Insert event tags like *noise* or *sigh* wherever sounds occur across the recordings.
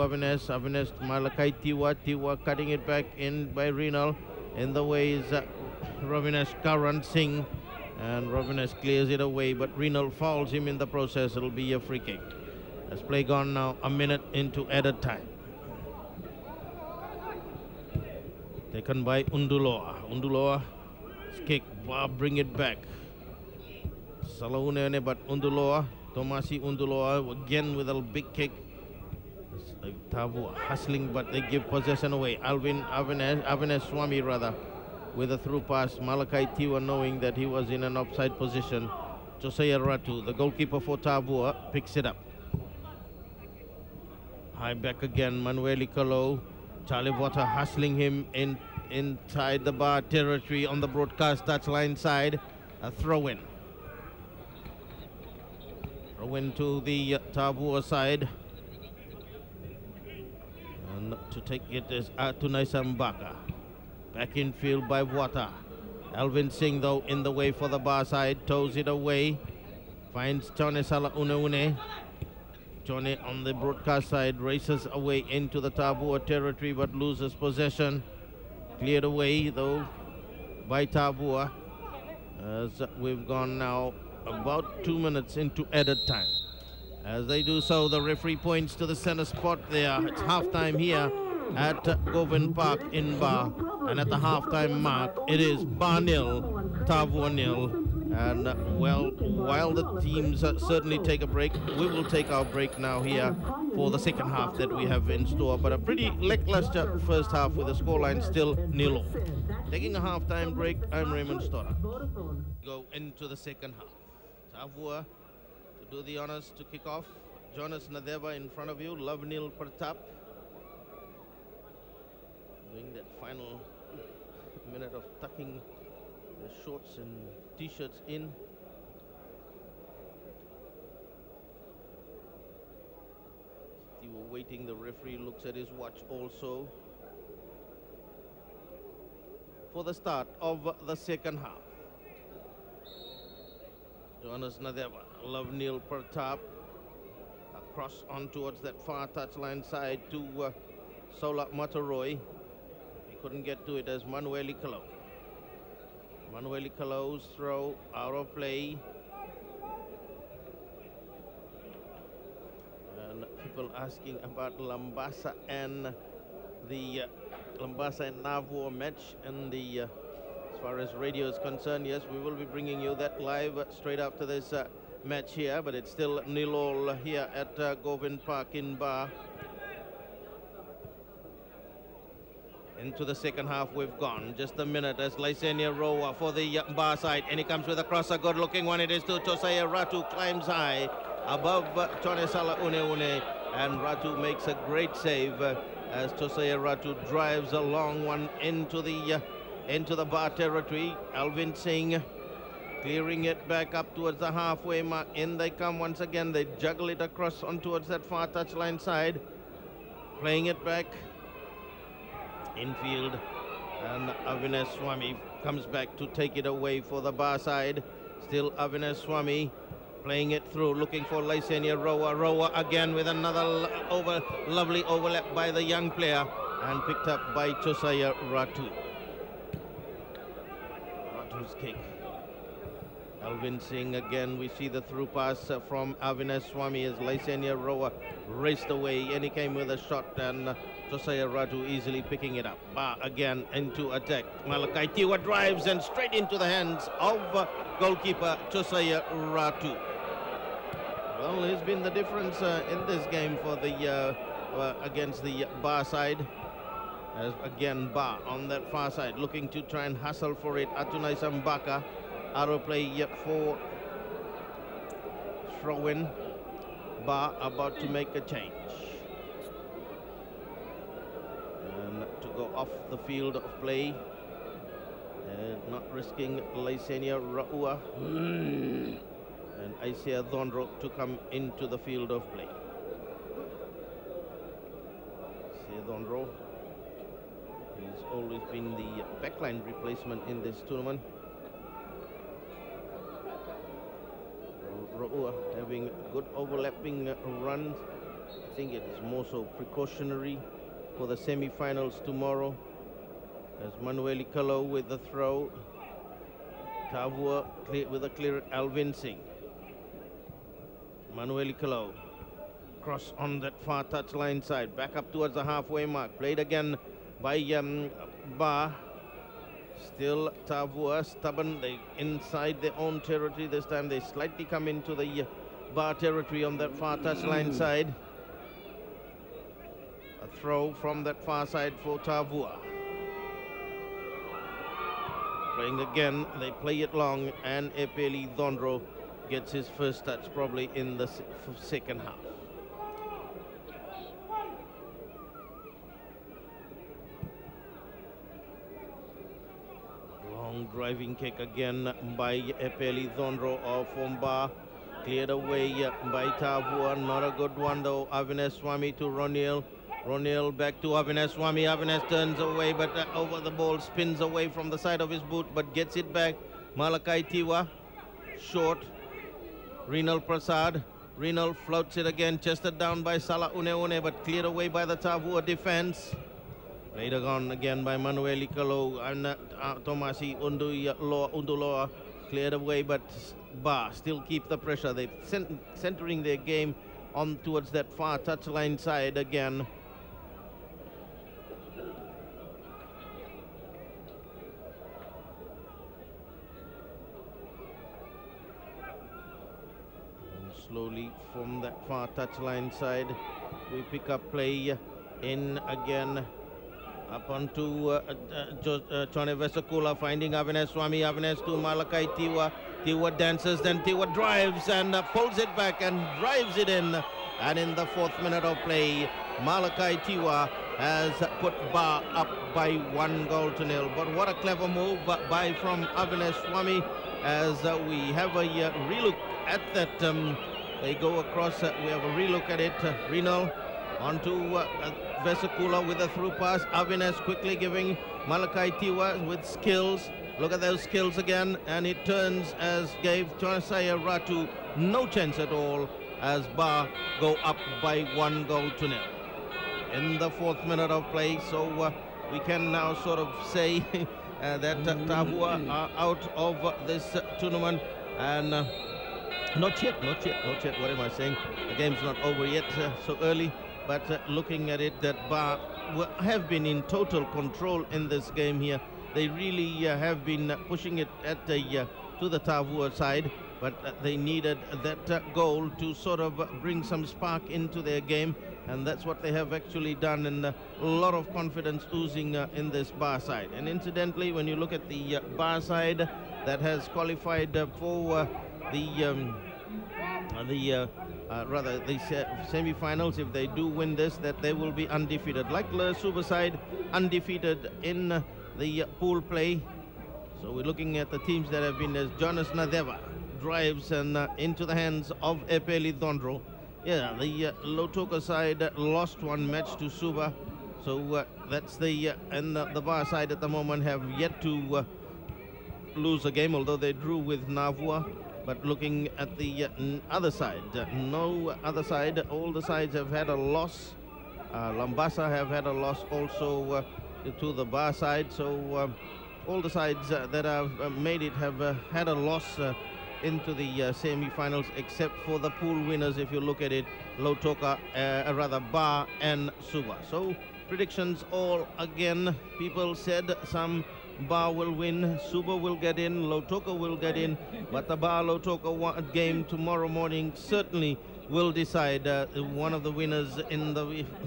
Avines. Avines Malakai Tiwa. Tiwa cutting it back in by Renal. In the way is uh, Ravines Karan Singh. And Ravines clears it away, but Renal fouls him in the process. It'll be a free kick. Let's play gone now, a minute into added time. Taken by Unduloa. Unduloa kick, Bob bring it back. Salaunene, but Unduloa, Tomasi Unduloa again with a big kick. Tabu hustling, but they give possession away. Alvin Avines, Avines Swami rather, with a through pass. Malakai Tiwa knowing that he was in an offside position. Josiah Ratu, the goalkeeper for Tavua, picks it up. High back again, Manueli Kalo. Charlie Water hustling him in inside the Ba territory on the broadcast touchline side. A throw in. Throw in to the uh, Tavua side. To take it is Atunai Sambaka. Back in field by Water. Alvin Singh though in the way for the Ba side. Toes it away. Finds Johnny Sala Une Johnny on the broadcast side races away into the Tavua territory but loses possession. Cleared away though by Tavua as we've gone now about two minutes into added time. As they do so, the referee points to the center spot there. It's halftime here at Govind Park in Ba. And at the halftime mark, it is Ba nil, Tavua nil. And well, while the teams uh, certainly take a break, we will take our break now here for the second half that we have in store. But a pretty lackluster first half with the scoreline still nil. Taking a halftime break, I'm Raymond Stora. Go into the second half. Tavua to do the honors to kick off. Jonas Nadeva in front of you, Love Lovenil Pratap. Doing that final minute of tucking the shorts and t-shirts in. You were waiting, the referee looks at his watch also. For the start of the second half. Jonas Nadeva, Lovenil Pratap, across on towards that far touchline side to uh, Sola Mataroy. He couldn't get to it as Manueli Kalau. Manueli Kalau's throw out of play. And people asking about Lambasa and the uh, Lambasa and Navua match and the uh, as far as radio is concerned, yes, we will be bringing you that live uh, straight after this uh, match here, but it's still nil all here at uh, Govind Park in Ba. Into the second half we've gone. Just a minute as Lysenia Roa for the uh, Ba side, and he comes with a cross, a good looking one. It is to Josiah Ratu, climbs high above uh, Tonesala Une Une, and Ratu makes a great save uh, as Josiah Ratu drives a long one into the uh, into the Ba territory. Alvin Singh clearing it back up towards the halfway mark. In they come once again. They juggle it across on towards that far touchline side. Playing it back. Infield. And Avinash Swami comes back to take it away for the Ba side. Still Avinash Swami playing it through, looking for Lysenia Roa. Roa again with another over, lovely overlap by the young player and picked up by Josiah Ratu. Ratu's kick. Alvin Singh again, we see the through pass from Avinash Swami as Lysenia Roa raced away and he came with a shot and Josiah Ratu easily picking it up. Ba again into attack. Malakai Tiwa drives and straight into the hands of goalkeeper Josiah Ratu. Well, he's been the difference uh, in this game for the uh, uh, against the Ba side. As again, Ba on that far side, looking to try and hustle for it. Atunai Sambaka, arrow play yet for throw-in. Ba about to make a change. And to go off the field of play. Uh, not risking Lysenia Raua and Isaiah Dhondro to come into the field of play. Isaiah Dhondro, he's always been the backline replacement in this tournament. Raua having good overlapping runs I think it is more so precautionary for the semi-finals tomorrow. As Manuel Kalo with the throw. Tavua with a clear Alvin Singh. Manuel Kalo. Cross on that far touchline side. Back up towards the halfway mark. Played again by um, Ba. Still Tavua stubborn. They inside their own territory. This time they slightly come into the Ba territory on that far touchline mm. side. A throw from that far side for Tavua. Playing again, they play it long, and Epeli Dondro gets his first touch probably in the second half. Long driving kick again by Epeli Dondro of Fomba. Cleared away by Tavua. Not a good one though. Avinash Swami to Ronil. Ronil back to Avinash Swami. Avinash turns away, but uh, over the ball, spins away from the side of his boot, but gets it back. Malakai Tiwa, short. Renal Prasad. Renal floats it again, chested down by Salah Uneune, but cleared away by the Tavua defense. Later on again by Manuel Ikalo and uh, Tomasi Unduloa cleared away, but Ba still keep the pressure. They're centering their game on towards that far touchline side again. slowly from that far touchline side. We pick up play in again up onto uh, uh, uh, Vesakula finding Avinash Swami, Avinash to Malakai Tiwa. Tiwa dances, then Tiwa drives and uh, pulls it back and drives it in. And in the fourth minute of play, Malakai Tiwa has put Ba up by one goal to nil. But what a clever move by from Avinash Swami as uh, we have a uh, relook at that um, they go across. Uh, we have a relook at it. Uh, Renal onto uh, Vesicula with a through pass. Avines quickly giving Malakai Tiwa with skills. Look at those skills again. And he turns as gave Tonasaya Ratu no chance at all as Ba go up by one goal to nil. In the fourth minute of play. So uh, we can now sort of say *laughs* uh, that uh, Tavua are out of this tournament. And not yet, not yet, not yet. What am I saying? The game's not over yet, uh, so early. But uh, looking at it, that Ba have been in total control in this game here. They really uh, have been pushing it at the uh, to the Tavua side, but uh, they needed that uh, goal to sort of bring some spark into their game, and that's what they have actually done. And a lot of confidence oozing in this Ba side. And incidentally, when you look at the Ba side that has qualified for the um, uh, the uh, uh, rather the semi-finals if they do win this that they will be undefeated like the super side undefeated in the pool play so we're looking at the teams that have been as Jonas Nadeva drives and uh, into the hands of Epeli Dondro. Yeah, the uh, Lautoka side lost one match to Suva. So uh, that's the, and the, the Ba side at the moment have yet to lose a game, although they drew with Navua. But looking at the uh, other side, uh, no other side, all the sides have had a loss. Uh, have had a loss also uh, to the Ba side. So uh, all the sides uh, that have made it have had a loss into the semi-finals, except for the pool winners. If you look at it, Lautoka, rather Ba and Suva. So predictions all again. People said some Ba will win, Suva will get in, Lautoka will get in, but the Ba Lautoka game tomorrow morning certainly will decide uh, one of the winners in the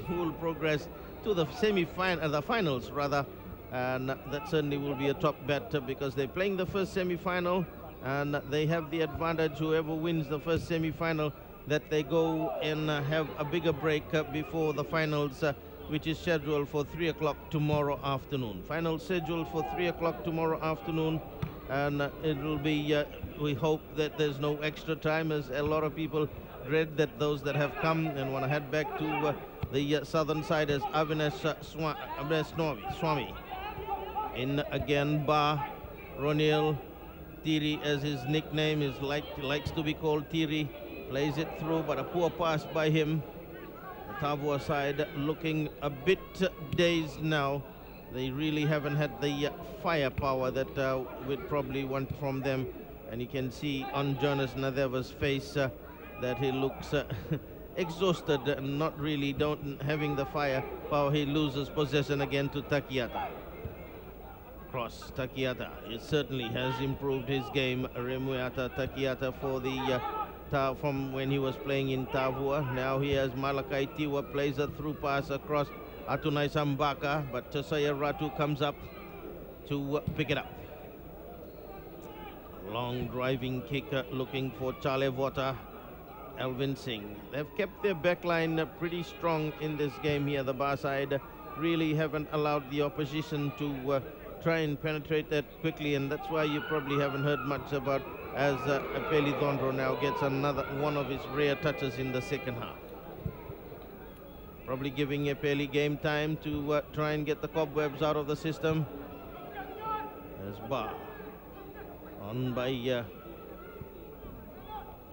who will progress to the semi-final, uh, the finals rather, and that certainly will be a top bet uh, because they're playing the first semi-final and they have the advantage whoever wins the first semi-final that they go and have a bigger break uh, before the finals uh, which is scheduled for 3 o'clock tomorrow afternoon. Final schedule for 3 o'clock tomorrow afternoon and it will be, uh, we hope that there's no extra time as a lot of people dread that those that have come and want to head back to uh, the uh, southern side as Avinash, uh, Swa Swami. In again, Ba, Ronil, Tiri as his nickname is like likes to be called Tiri, plays it through but a poor pass by him Tavua side looking a bit dazed now. They really haven't had the firepower that uh, we'd probably want from them. And you can see on Jonas Nadeva's face uh, that he looks uh, *laughs* exhausted and not really don't having the firepower. He loses possession again to Takiata. Cross Takiata. It certainly has improved his game. Remuata Takiata for the uh, from when he was playing in Tavua. Now he has Malakai Tiwa plays a through pass across Atunai Sambaka, but Tosaya Ratu comes up to uh, pick it up. Long driving kicker looking for Chale Vota. Alvin Singh. They've kept their backline pretty strong in this game here. The Ba side really haven't allowed the opposition to uh, try and penetrate that quickly, and that's why you probably haven't heard much about as uh, Apeli Dondro now gets another one of his rare touches in the second half. Probably giving Apeli game time to uh, try and get the cobwebs out of the system. As Ba on by uh,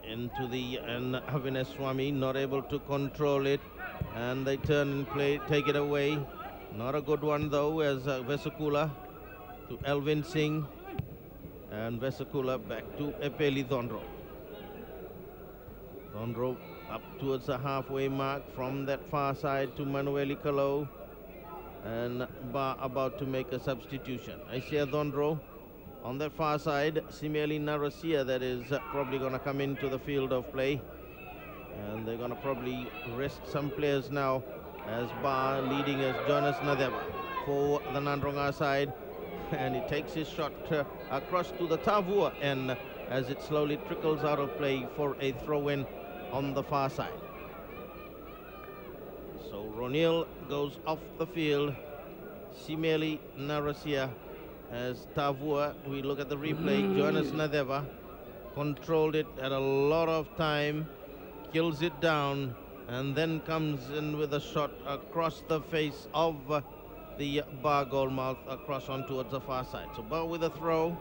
into the and Avineswamy not able to control it and they turn and play take it away not a good one though as uh, Vesakula to Elvin Singh and Vesakula back to Epeli Dondro Dondro up towards the halfway mark from that far side to Manueli Kalau and Ba about to make a substitution I see Dondro on the far side, Simeli Narasia that is uh, probably going to come into the field of play. And they're going to probably rest some players now as Ba leading as Jonas Nadeva for the Nandronga side. And he takes his shot uh, across to the Tavua and as it slowly trickles out of play for a throw-in on the far side. So Ronil goes off the field. Simeli Narasia as Tavua, we look at the replay, Jonas Nadeva controlled it at a lot of time, kills it down, and then comes in with a shot across the face of the Ba goal mouth across on towards the far side. So Ba with a throw.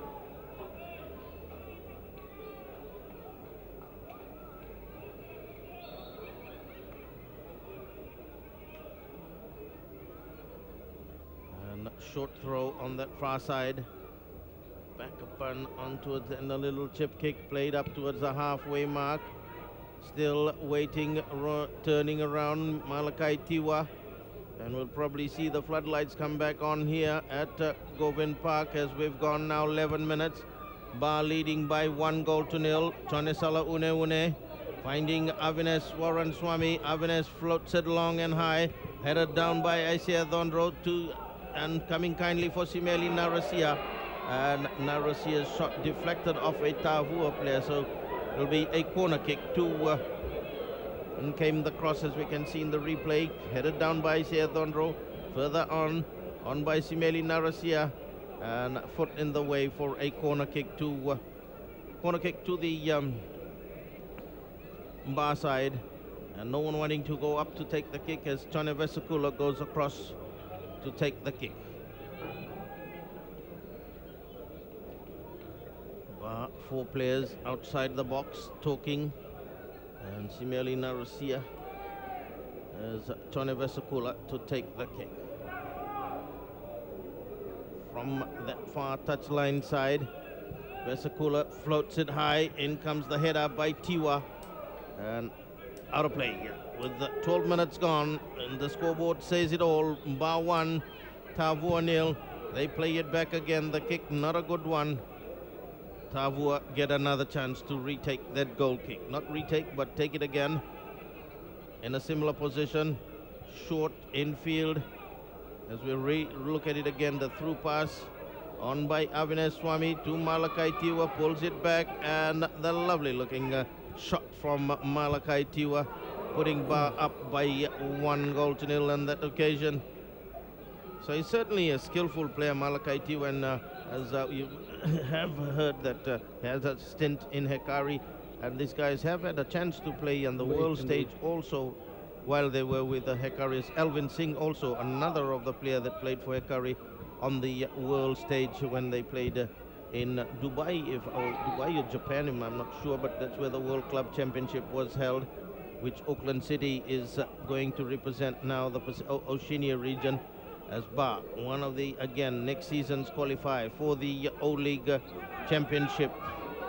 And short throw on that far side. Back up and onto the, and a little chip kick played up towards the halfway mark. Still waiting, turning around Malakai Tiwa. And we'll probably see the floodlights come back on here at uh, Govind Park as we've gone now 11 minutes. Ba leading by one goal to nil. Chonesala Une Une finding Avines Warren Swami. Avines floats it long and high. Headed down by Isaiah Dondro to and coming kindly for Simeli Narasia. And Narasia's shot deflected off a Tavua player, so it'll be a corner kick to. Uh, and came the cross as we can see in the replay, headed down by Dondro. Further on, on by Simeli Narasia, and foot in the way for a corner kick to uh, corner kick to the um, Ba side, and no one wanting to go up to take the kick as Chane Vesakula goes across to take the kick. Four players outside the box talking. Um, and Simeli Narusia as Tony Vesakula to take the kick. From that far touchline side, Vesakula floats it high. In comes the header by Tiwa. And out of play with 12 minutes gone and the scoreboard says it all Ba one Tavua nil they play it back again the kick not a good one Tavua get another chance to retake that goal kick. Not retake but take it again. In a similar position short infield. As we look at it again the through pass on by Avinash Swami to Malakai Tiwa pulls it back and the lovely looking uh, shot from Malakai Tiwa putting Ba up by one goal to nil on that occasion. So he's certainly a skillful player, Malakaiti, when uh, as uh, you *coughs* have heard that uh, he has a stint in Hekari, and these guys have had a chance to play on the Wait, world stage also while they were with the Hekaris. Elvin Singh also another of the player that played for Hekari on the world stage when they played uh, in Dubai, if or Dubai or Japan, I'm not sure, but that's where the World Club Championship was held which Auckland City is uh, going to represent now the Oceania region as Ba, one of the, again, next season's qualify for the O-League Championship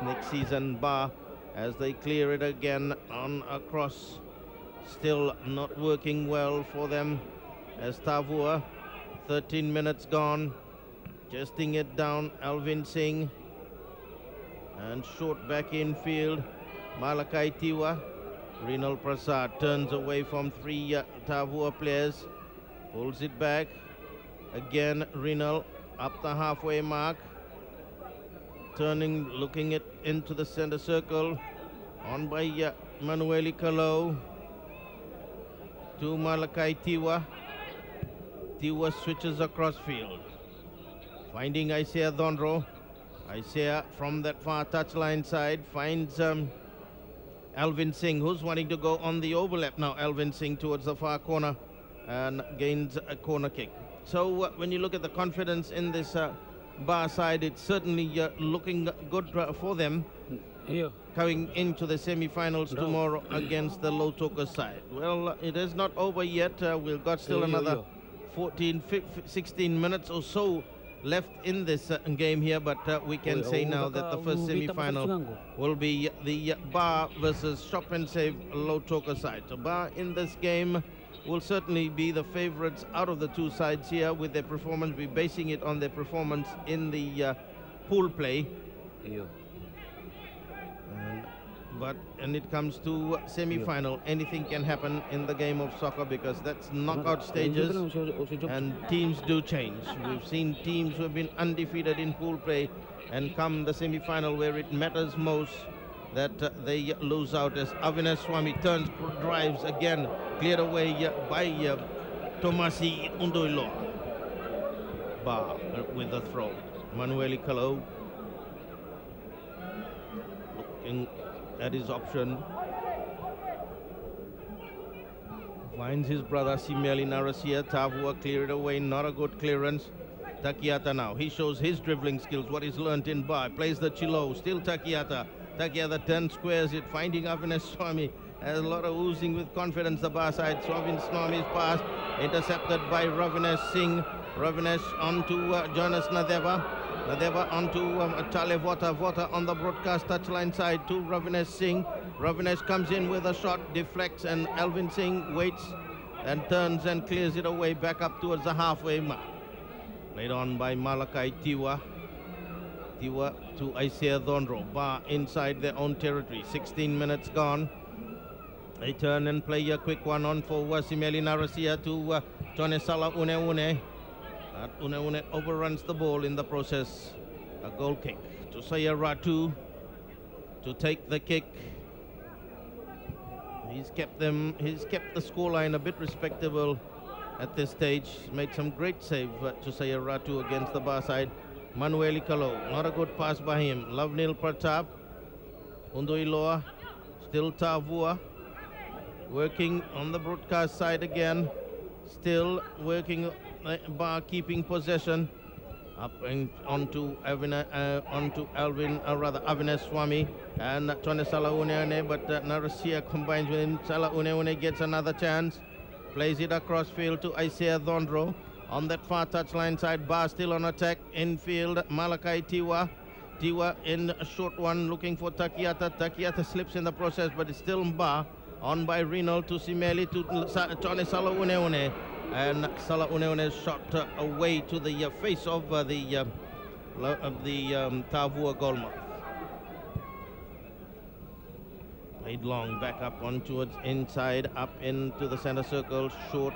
next season. Ba, as they clear it again on across, still not working well for them as Tavua, 13 minutes gone, Justing it down, Alvin Singh. And short back infield, Malakai Tiwa. Rinal Prasad turns away from three uh, Tavua players. Pulls it back. Again, Rinal up the halfway mark. Turning, looking it into the center circle. On by uh, Manueli Kalau. To Malakai Tiwa. Tiwa switches across field. Finding Isaiah Dondro. Isaiah from that far touchline side finds um, Alvin Singh, who's wanting to go on the overlap now. Alvin Singh towards the far corner and gains a corner kick. So uh, when you look at the confidence in this uh, Ba side, it's certainly uh, looking good uh, for them. Yeah. Coming into the semi-finals no. tomorrow against the Lautoka side. Well, it is not over yet. Uh, we've got still another 14, 15, 16 minutes or so left in this uh, game here, but uh, we can say now that the first semi-final will be the Ba versus Shop and Save Lautoka side. So Ba in this game will certainly be the favorites out of the two sides here with their performance. We're basing it on their performance in the uh, pool play. Yeah. But when it comes to semi-final, anything can happen in the game of soccer because that's knockout stages and teams do change. We've seen teams who have been undefeated in pool play and come the semi-final where it matters most that uh, they lose out as Avinash Swami turns, drives again, cleared away uh, by uh, Tomasi Undoilo. Ba uh, with the throw. Manueli Kalau looking at his option. Finds his brother Simeli Narasia. Tavua cleared away, not a good clearance. Takiata now. He shows his dribbling skills, what he's learned in Ba. Plays the Chilo. Still Takiata. Takiata 10 squares it, finding Avinash Swami. Has a lot of oozing with confidence. The Ba side. Swami Swami's pass intercepted by Ravinesh Singh. Ravinesh on to uh, Jonas Nadeva. Nadeva onto um, Chale Vota. Vota on the broadcast touchline side to Ravinesh Singh. Ravinesh comes in with a shot, deflects, and Alvin Singh waits and turns and clears it away back up towards the halfway mark. Played on by Malakai Tiwa. To Isaiah Dondro. Ba inside their own territory. 16 minutes gone. They turn and play a quick one on for Wasimeli Narasia to uh, Tonesala Une Une. That Une overruns the ball in the process. A goal kick to Sayar Ratu to take the kick. He's kept them. He's kept the scoreline a bit respectable at this stage. Made some great save uh, to Sayar Ratu against the Ba side. Manuel Kalo, not a good pass by him. Lovenil Pratap, Undoiloa, still Tavua, working on the broadcast side again. Still working Ba keeping possession up and onto Avina, uh, onto Alvin, uh, rather Avinash Swami and Tony Salaunene, but uh, Narasia combines with him. Salaunene gets another chance, plays it across field to Isaiah Dondro. On that far touchline side, Ba still on attack. Infield, Malakai Tiwa. Tiwa in a short one, looking for Takiata. Takiata slips in the process, but it's still Ba. On by Rinal to Simeli to Tony Salaunene and Salah Uneone shot uh, away to the uh, face of uh, the uh, of the um, Tavua goalmouth. Played long back up on towards inside, up into the center circle, short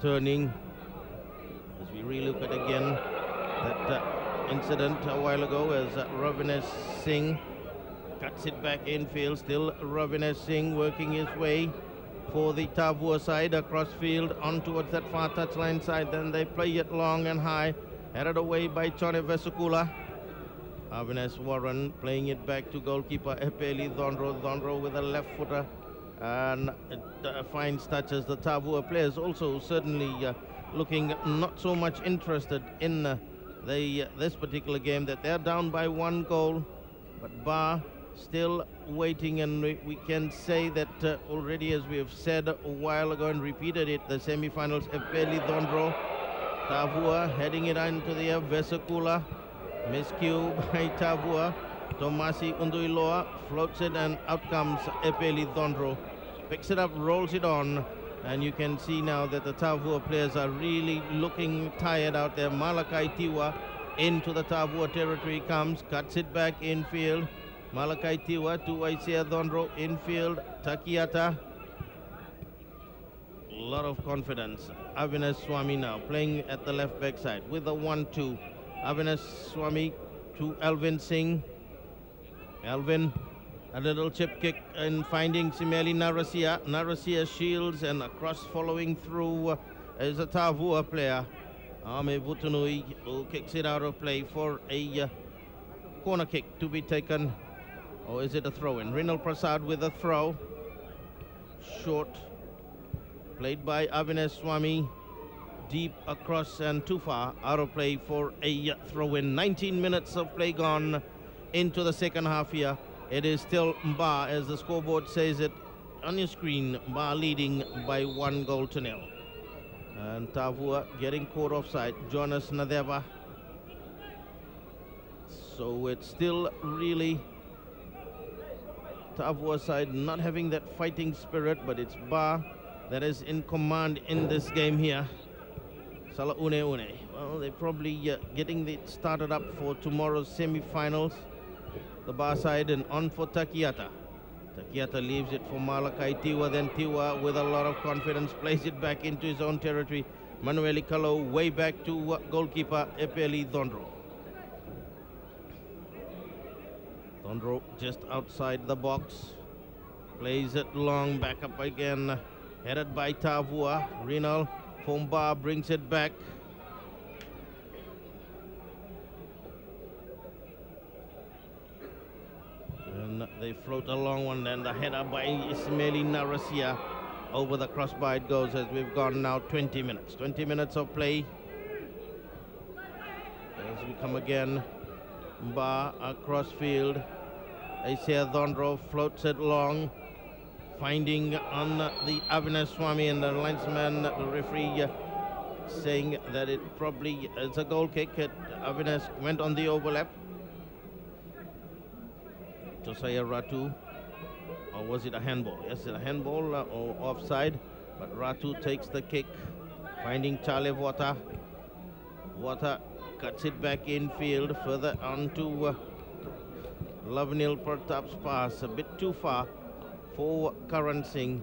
turning. Relook at again that uh, incident a while ago as uh, Singh cuts it back infield, still Ravinesh Singh working his way for the Tavua side across field on towards that far touchline side. Then they play it long and high, headed away by Chone Vesukula. Avinash Warren playing it back to goalkeeper Epeli Dondro. Dondro with a left footer and uh, finds touches the Tavua players also certainly uh, looking not so much interested in uh, the uh, this particular game that they're down by one goal. But Ba still waiting and we, we can say that uh, already as we have said a while ago and repeated it, the semi-finals Epeli Dondro, Tavua heading it into the air, Vesakula, miscue *laughs* by Tavua, Tomasi Unduiloa floats it and out comes Epeli Dondro, picks it up, rolls it on, and you can see now that the Tavua players are really looking tired out there. Malakai Tiwa into the Tavua territory comes, cuts it back infield, Malakai Tiwa to Isaiah Dondro infield. Takiata. A lot of confidence. Avinash Swami now playing at the left back side with a 1-2. Avinash Swami to Alvin Singh. Alvin, a little chip kick and finding Simeli Narasia. Narasia shields and across following through uh, is a Tavua player. Ame Vutunui who kicks it out of play for a uh, corner kick to be taken or is it a throw in? Rinal Prasad with a throw. Short. Played by Avinash Swami. Deep across and too far. Out of play for a throw in. 19 minutes of play gone into the second half here. It is still Mba as the scoreboard says it on your screen. Mba leading by one goal to nil. And Tavua getting caught offside. Jonas Nadeva. So it's still really Tavua side not having that fighting spirit, but it's Ba that is in command in this game here. Salah Une Une. Well, they're probably uh, getting it started up for tomorrow's semi-finals. The Ba side and on for Takiata. Takiata leaves it for Malakai Tiwa, then Tiwa with a lot of confidence plays it back into his own territory. Manuel Kalo way back to goalkeeper Epeli Dondro. Dondro just outside the box. Plays it long, back up again. Headed by Tavua. Rinal Fomba brings it back. And they float a long one, and the header by Ismaili Narasia over the crossbar it goes as we've gone now 20 minutes. 20 minutes of play. As we come again, Ba across field. Asia Dondro floats it long, finding on the Avinash Swami and the linesman, the referee, uh, saying that it probably is a goal kick. It, Avinash went on the overlap. Josiah Ratu, or was it a handball? Yes, it's a handball uh, or offside, but Ratu takes the kick, finding Charlie Water. Water cuts it back infield, further on to uh, Lovenil Pratap's pass a bit too far for Karan Singh.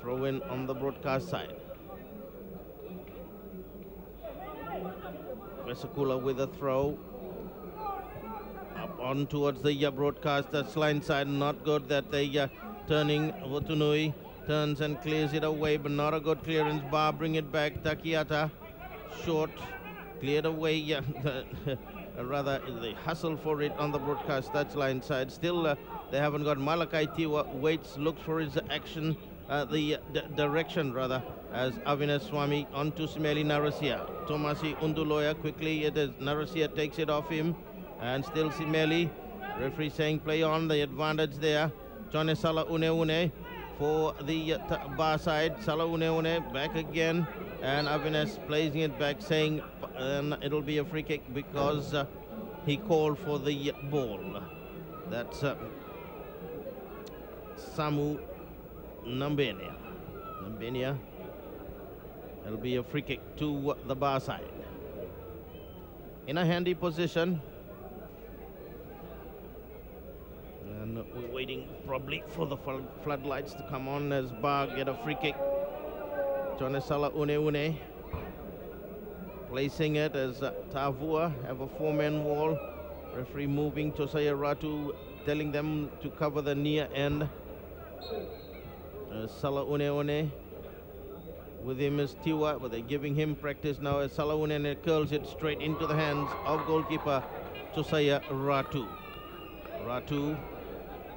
Throw in on the broadcast side. Vesakula with a throw. On towards the uh, broadcast line side. Not good that they uh, turning Votunui turns and clears it away, but not a good clearance. Ba bring it back. Takiata short cleared away. Uh, *laughs* uh, rather the hustle for it on the broadcast touchline side. Still, uh, they haven't got Malakai Tiwa waits, looks for his action, uh, the direction rather, as Avinash Swami onto Simeli Narasia. Tomasi Unduloya quickly, it is Narasia takes it off him, and still Simeli. Referee saying play on, the advantage there. Chone Sala Une Une for the uh, Ba side. Sala Une Une back again and Avinash placing it back saying uh, it'll be a free kick because uh, he called for the ball. That's uh, Samu Nambenia. Nambenia. It'll be a free kick to the Ba side. In a handy position. And we're waiting probably for the floodlights to come on as Ba get a free kick. Jonesala Une Une placing it as uh, Tavua have a four-man wall. Referee moving Tosaya Ratu telling them to cover the near end. Uh, Sala Une Une with him is Tiwa, but they're giving him practice now as Sala Une Une curls it straight into the hands of goalkeeper Tosaya Ratu. Ratu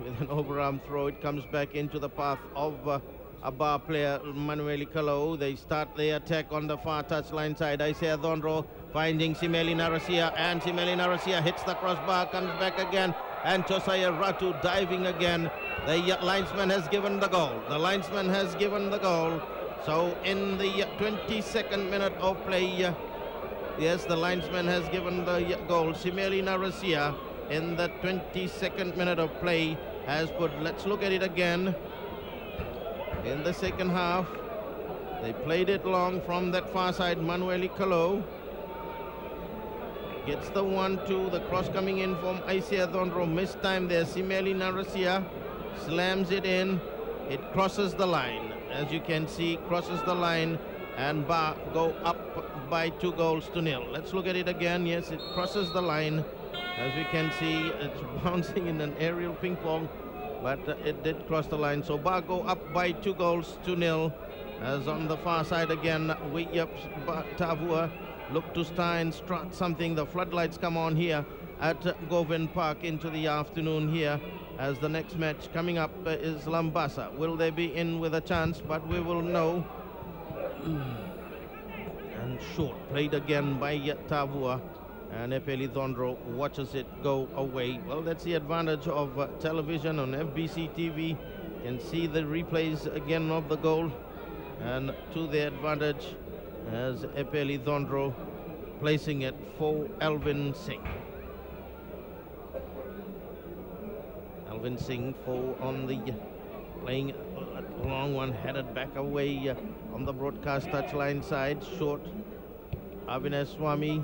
with an overarm throw, it comes back into the path of uh, a Ba player, Manuel Kalau. They start the attack on the far touchline side. Isaiah Dhondro finding Simeli Narasia, and Simeli Narasia hits the crossbar, comes back again, and Josiah Ratu diving again. The linesman has given the goal. The linesman has given the goal. So in the 22nd minute of play, yes, the linesman has given the goal. Simeli Narasia in the 22nd minute of play has put, let's look at it again in the second half. They played it long from that far side. Manuel Calo gets the one-two. The cross coming in from Isaiah Dhondro. Missed time there. Simeli Narasia slams it in. It crosses the line. As you can see, crosses the line and Ba go up by two goals to nil. Let's look at it again. Yes, it crosses the line. As we can see, it's *laughs* bouncing in an aerial ping pong but uh, it did cross the line. So Bago up by two goals to nil. As on the far side again, we up Tavua look to Stein strut something. The floodlights come on here at Govind Park into the afternoon here as the next match coming up uh, is Lambasa. Will they be in with a chance? But we will know. *clears throat* and short played again by Tavua and Epeli Dhondro watches it go away. Well, that's the advantage of uh, television on FBC TV. Can see the replays again of the goal and to the advantage as Epeli Dhondro placing it for Alvin Singh. Alvin Singh for on the playing a long one headed back away uh, on the broadcast touchline side short Avinash Swami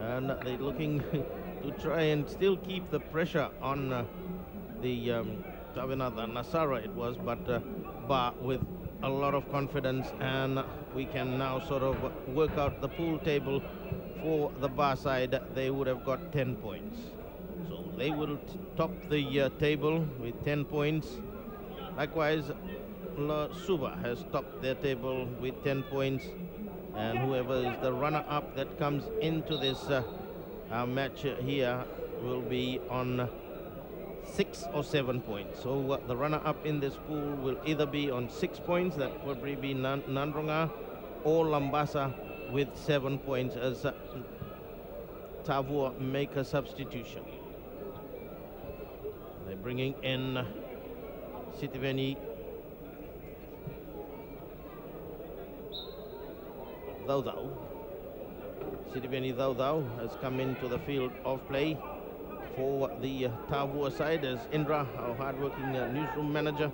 and they're looking *laughs* to try and still keep the pressure on uh, the um, Nasara it was, but uh, with a lot of confidence and we can now sort of work out the pool table for the Ba side. They would have got 10 points. So they will top the uh, table with 10 points. Likewise, La Suba has topped their table with 10 points and whoever is the runner-up that comes into this uh, uh, match here will be on six or seven points. So uh, the runner-up in this pool will either be on six points, that would be Nan or Lambasa with seven points as uh, Tavua make a substitution. They're bringing in Sitiveni Daudau. Sitiveni Daudau has come into the field of play for the uh, Tavua side as Indra, our hardworking uh, newsroom manager,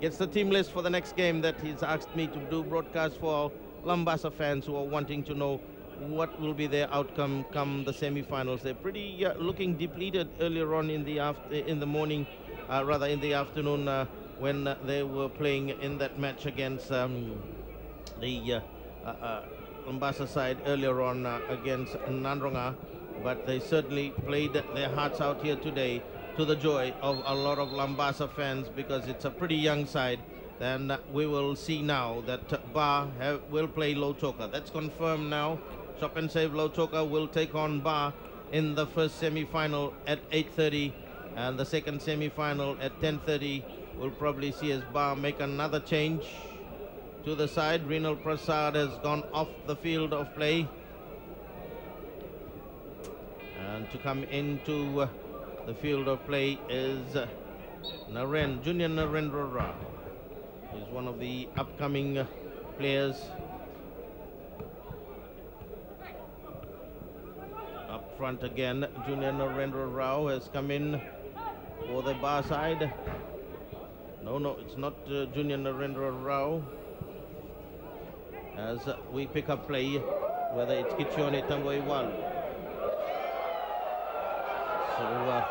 gets the team list for the next game that he's asked me to do broadcast for Lambasa fans who are wanting to know what will be their outcome come the semi-finals. They're pretty uh, looking depleted earlier on in the after in the morning, uh, rather in the afternoon uh, when uh, they were playing in that match against um, the uh, uh, Mombasa side earlier on uh, against Nandronga, but they certainly played their hearts out here today to the joy of a lot of Lambasa fans because it's a pretty young side. Then we will see now that Ba have, will play Lautoka. That's confirmed now. Shop and Save Lautoka will take on Ba in the first semi-final at 8.30 and the second semi-final at 10.30. We'll probably see as Ba make another change to the side. Renal Prasad has gone off the field of play. And to come into uh, the field of play is uh, Naren, Junior Narendra Rao. He's one of the upcoming uh, players. Up front again, Junior Narendra Rao has come in for the Ba side. No, no, it's not uh, Junior Narendra Rao as we pick up play, whether it's Kichone Tamboiwal. So uh,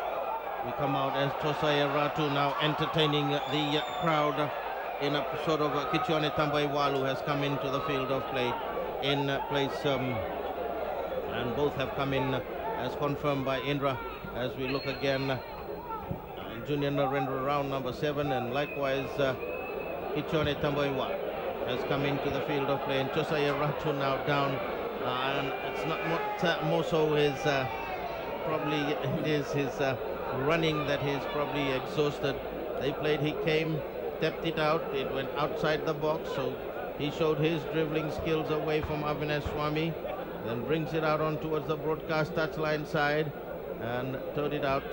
we come out as Josiah Ratu now entertaining the crowd in a sort of a Kichone Tamboiwal who has come into the field of play in place um, and both have come in as confirmed by Indra as we look again Junior Narendra round number seven and likewise uh, Kichone has come into the field of play and Josiah Ratu now down uh, and it's not more, more so his uh, probably it is his uh, running that he's probably exhausted they played he came stepped it out. It went outside the box, so he showed his dribbling skills away from Avinash Swami. Then brings it out on towards the broadcast touchline side and turned it out.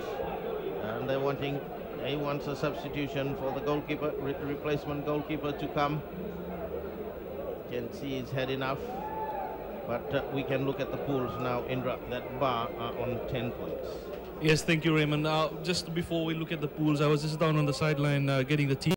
And they're wanting, he wants a substitution for the goalkeeper, re replacement goalkeeper to come. Can see his head enough. But uh, we can look at the pools now, Indra, that Ba are on 10 points. Yes, thank you, Raymond. Uh, just before we look at the pools, I was just down on the sideline uh, getting the team.